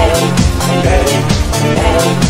hey, hey, hey.